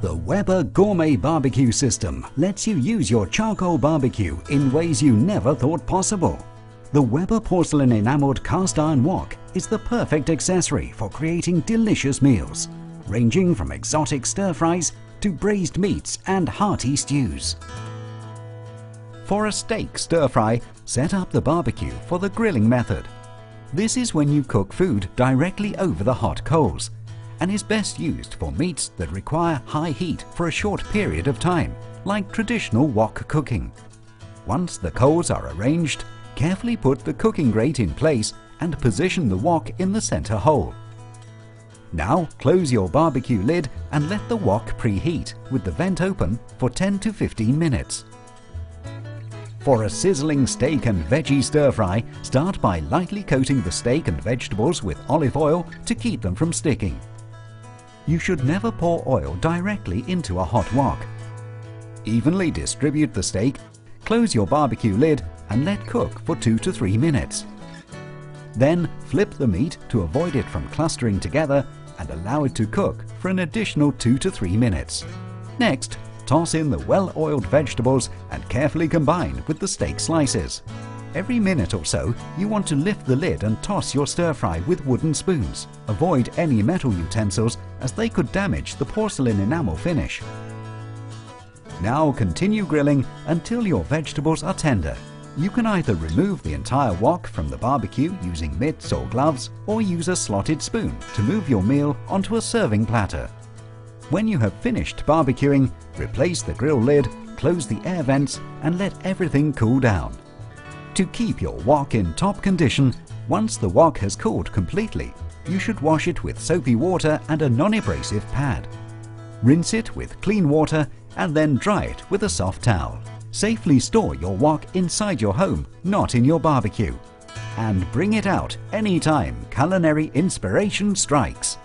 The Weber Gourmet Barbecue System lets you use your charcoal barbecue in ways you never thought possible. The Weber porcelain enameled cast iron wok is the perfect accessory for creating delicious meals, ranging from exotic stir fries to braised meats and hearty stews. For a steak stir fry, set up the barbecue for the grilling method. This is when you cook food directly over the hot coals and is best used for meats that require high heat for a short period of time, like traditional wok cooking. Once the coals are arranged, carefully put the cooking grate in place and position the wok in the center hole. Now close your barbecue lid and let the wok preheat with the vent open for 10 to 15 minutes. For a sizzling steak and veggie stir fry, start by lightly coating the steak and vegetables with olive oil to keep them from sticking you should never pour oil directly into a hot wok. Evenly distribute the steak, close your barbecue lid and let cook for 2 to 3 minutes. Then flip the meat to avoid it from clustering together and allow it to cook for an additional 2 to 3 minutes. Next, toss in the well-oiled vegetables and carefully combine with the steak slices. Every minute or so, you want to lift the lid and toss your stir fry with wooden spoons. Avoid any metal utensils as they could damage the porcelain enamel finish. Now continue grilling until your vegetables are tender. You can either remove the entire wok from the barbecue using mitts or gloves or use a slotted spoon to move your meal onto a serving platter. When you have finished barbecuing, replace the grill lid, close the air vents and let everything cool down. To keep your wok in top condition, once the wok has cooled completely, you should wash it with soapy water and a non-abrasive pad. Rinse it with clean water and then dry it with a soft towel. Safely store your wok inside your home, not in your barbecue. And bring it out anytime culinary inspiration strikes.